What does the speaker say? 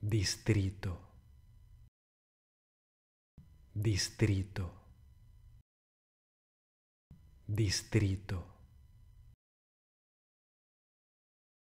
distrito, distrito, distrito.